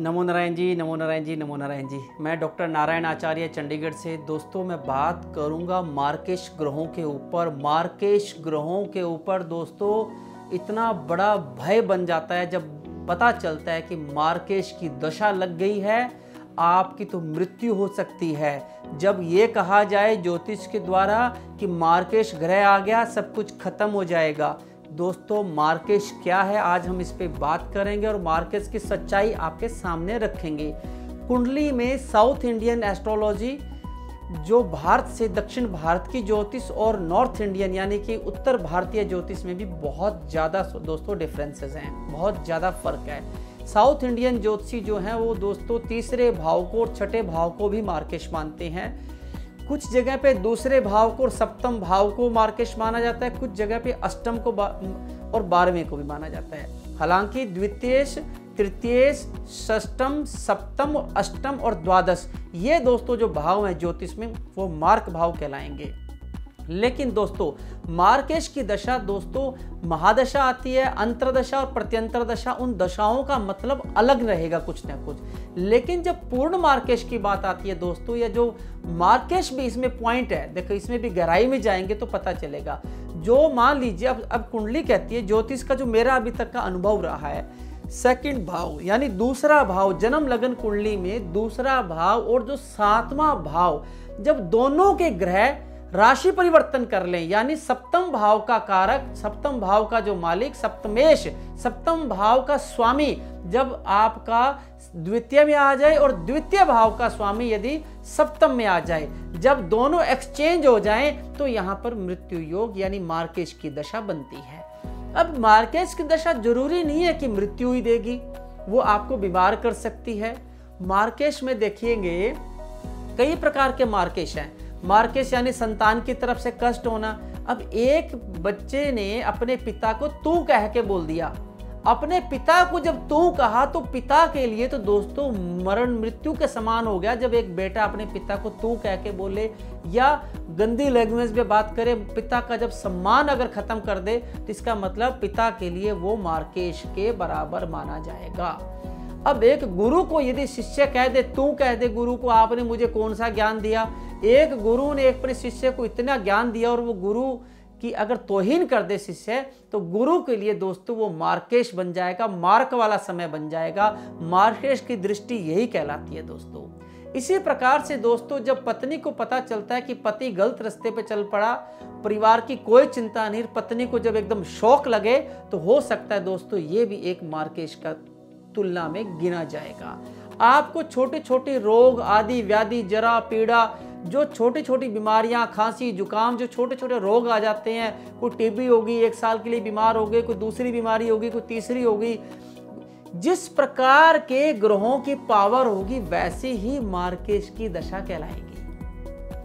नमो नारायण जी, नमो नारायण जी, नमो नारायण जी। मैं डॉक्टर नारायण आचार्य, चंडीगढ़ से। दोस्तों, मैं बात करूँगा मार्केश ग्रहों के ऊपर। मार्केश ग्रहों के ऊपर, दोस्तों, इतना बड़ा भय बन जाता है। जब पता चलता है कि मार्केश की दशा लग गई है, आपकी तो मृत्यु हो सकती है। जब ये कहा जाए ज्योतिष के द्वारा कि मार्केश ग्रह आ गया, सब कुछ खत्म हो जाएगा। दोस्तों, मार्केश, क्या है? आज हम इस पर बात करेंगे और मार्केश की सच्चाई आपके सामने रखेंगे। कुंडली में साउथ इंडियन एस्ट्रोलॉजी, जो भारत से, दक्षिण भारत की ज्योतिष और नॉर्थ इंडियन, यानी कि उत्तर भारतीय ज्योतिष में भी बहुत ज़्यादा दोस्तों डिफरेंसेस हैं। बहुत ज़्यादा फ़र्क है। साउथ इंडियन ज्योतिषी जो हैं, वो दोस्तों, तीसरे भाव को और छठे भाव को भी मार्केश मानते हैं। कुछ जगह पे दूसरे भाव को और सप्तम भाव को मार्केश माना जाता है, कुछ जगह पे अष्टम को और बारहवें को भी माना जाता है। हालाँकि द्वितीय तृतीय षष्टम, सप्तम, अष्टम और द्वादश, ये दोस्तों जो भाव हैं ज्योतिष में, वो मार्क भाव कहलाएँगे। लेकिन दोस्तों, मार्केश की दशा दोस्तों, महादशा आती है, अंतरदशा और प्रत्यंतर दशा उन दशाओं का मतलब अलग रहेगा कुछ ना कुछ। लेकिन जब पूर्ण मार्केश की बात आती है दोस्तों, या जो मार्केश भी इसमें पॉइंट है, देखो इसमें भी गहराई में जाएँगे तो पता चलेगा। जो मान लीजिए, अब अब कुंडली कहती है, ज्योतिष का जो मेरा अभी तक का अनुभव रहा है सेकंड भाव, यानी दूसरा भाव, जन्म लगन कुंडली में दूसरा भाव और जो सातवां भाव, जब दोनों के ग्रह राशि परिवर्तन कर लें, यानी सप्तम भाव का कारक, सप्तम भाव का जो मालिक, सप्तमेश, सप्तम भाव का स्वामी, जब आपका द्वितीय में आ जाए और द्वितीय भाव का स्वामी यदि सप्तम में आ जाए, जब दोनों एक्सचेंज हो जाएँ तो यहाँ पर मृत्यु योग, यानी मार्केश की दशा बनती है। अब मार्केश की दशा ज़रूरी नहीं है कि मृत्यु ही देगी, वो आपको बीमार कर सकती है। मार्केश में देखिएँगे, कई प्रकार के मार्केश हैं। मार्केश यानी संतान की तरफ़ से कष्ट होना। अब एक बच्चे ने अपने पिता को तू कह के बोल दिया। अपने पिता को जब तू कहा तो पिता के लिए तो दोस्तों मरण मृत्यु के समान हो गया। जब एक बेटा अपने पिता को तू कह के बोले, या गंदी लैंग्वेज में बात करे, पिता का जब सम्मान अगर खत्म कर दे तो इसका मतलब पिता के लिए वो मार्केश के बराबर माना जाएगा। अब एक गुरु को यदि शिष्य कह दे, तू कह दे, गुरु को आपने मुझे कौन सा ज्ञान दिया? एक गुरु ने एक अपने शिष्य को इतना ज्ञान दिया और वो गुरु की अगर तोहिन कर दे शिष्य तो गुरु के लिए दोस्तों वो मार्केश बन जाएगा, मार्क वाला समय बन जाएगा। मार्केश की दृष्टि यही कहलाती है दोस्तों। इसी प्रकार से दोस्तों, जब पत्नी को पता चलता है कि पति गलत रास्ते पे चल पड़ा, परिवार की कोई चिंता नहीं, पत्नी को जब एकदम शौक लगे तो हो सकता है दोस्तों, ये भी एक मार्केश का तुलना में गिना जाएगा। आपको छोटे छोटे रोग आदि व्याधि जरा पीड़ा जो छोटी छोटी बीमारियाँ, खांसी, जुकाम, जो छोटे छोटे रोग आ जाते हैं, कोई टीबी होगी, एक साल के लिए बीमार हो गए, कोई दूसरी बीमारी होगी, कोई तीसरी होगी, जिस प्रकार के ग्रहों की पावर होगी, वैसी ही मार्केश की दशा कहलाएगी।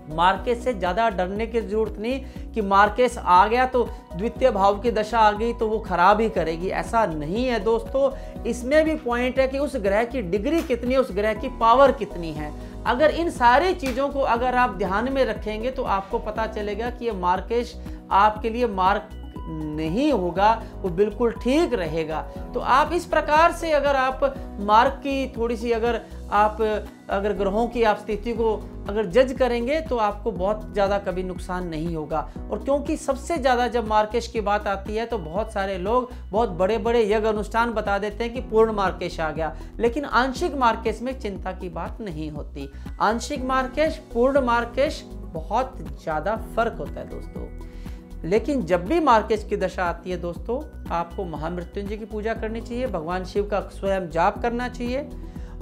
मार्केस से ज़्यादा डरने की ज़रूरत नहीं कि मार्केस आ गया तो द्वितीय भाव की दशा आ गई तो वो खराब ही करेगी। ऐसा नहीं है दोस्तों। इसमें भी पॉइंट है कि उस ग्रह की डिग्री कितनी है, उस ग्रह की पावर कितनी है। अगर इन सारी चीज़ों को अगर आप ध्यान में रखेंगे तो आपको पता चलेगा कि ये मार्केश आपके लिए मार्क नहीं होगा, वो बिल्कुल ठीक रहेगा। तो आप इस प्रकार से अगर आप मार्क की थोड़ी सी अगर आप, अगर ग्रहों की आप स्थिति को अगर जज करेंगे तो आपको बहुत ज़्यादा कभी नुकसान नहीं होगा। और क्योंकि सबसे ज़्यादा जब मार्केश की बात आती है तो बहुत सारे लोग बहुत बड़े बड़े यज्ञ अनुष्ठान बता देते हैं कि पूर्ण मार्केश आ गया। लेकिन आंशिक मार्केश में चिंता की बात नहीं होती। आंशिक मार्केश, पूर्ण मार्केश, बहुत ज़्यादा फ़र्क होता है दोस्तों। लेकिन जब भी मार्केश की दशा आती है दोस्तों, आपको महामृत्युंजय की पूजा करनी चाहिए, भगवान शिव का स्वयं जाप करना चाहिए।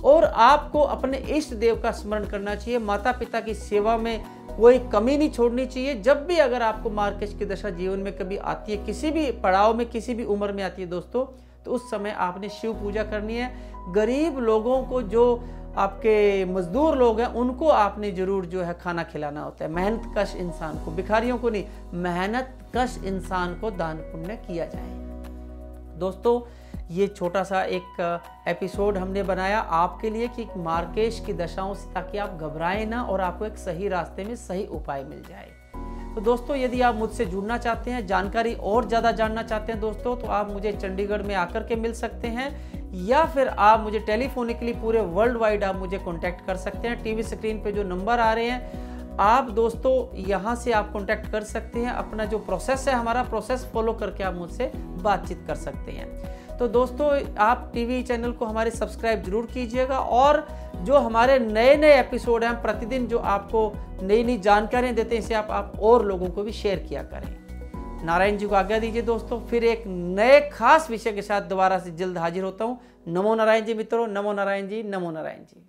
और आपको अपने इष्ट देव का स्मरण करना चाहिए। माता पिता की सेवा में कोई कमी नहीं छोड़नी चाहिए। जब भी अगर आपको मार्केश की दशा जीवन में कभी आती है, किसी भी पड़ाव में, किसी भी उम्र में आती है दोस्तों तो उस समय आपने शिव पूजा करनी है। गरीब लोगों को जो आपके मजदूर लोग हैं, उनको आपने ज़रूर जो है खाना खिलाना होता है। मेहनत कश इंसान को, भिखारियों को नहीं मेहनत कश इंसान को दान पुण्य किया जाए। दोस्तों ये छोटा सा एक एपिसोड हमने बनाया आपके लिए कि मार्केश की दशाओं से ताकि आप घबराएँ ना और आपको एक सही रास्ते में सही उपाय मिल जाए। तो दोस्तों, यदि आप मुझसे जुड़ना चाहते हैं, जानकारी और ज़्यादा जानना चाहते हैं दोस्तों तो आप मुझे चंडीगढ़ में आकर के मिल सकते हैं या फिर आप मुझे टेलीफोनिकली पूरे वर्ल्ड वाइड आप मुझे कॉन्टैक्ट कर सकते हैं। टीवी स्क्रीन पे जो नंबर आ रहे हैं, आप दोस्तों यहाँ से आप कॉन्टैक्ट कर सकते हैं। अपना जो प्रोसेस है, हमारा प्रोसेस फॉलो करके आप मुझसे बातचीत कर सकते हैं। तो दोस्तों आप टीवी चैनल को हमारे सब्सक्राइब ज़रूर कीजिएगा और जो हमारे नए नए एपिसोड हैं प्रतिदिन जो आपको नई नई जानकारियाँ देते हैं इसे आप, आप और लोगों को भी शेयर किया करें। नारायण जी को आज्ञा दीजिए दोस्तों फिर एक नए खास विषय के साथ दोबारा से जल्द हाजिर होता हूँ। नमो नारायण जी मित्रों नमो नारायण जी नमो नारायण जी।